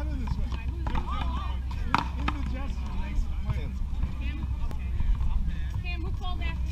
Cam. Indigestion makes who called after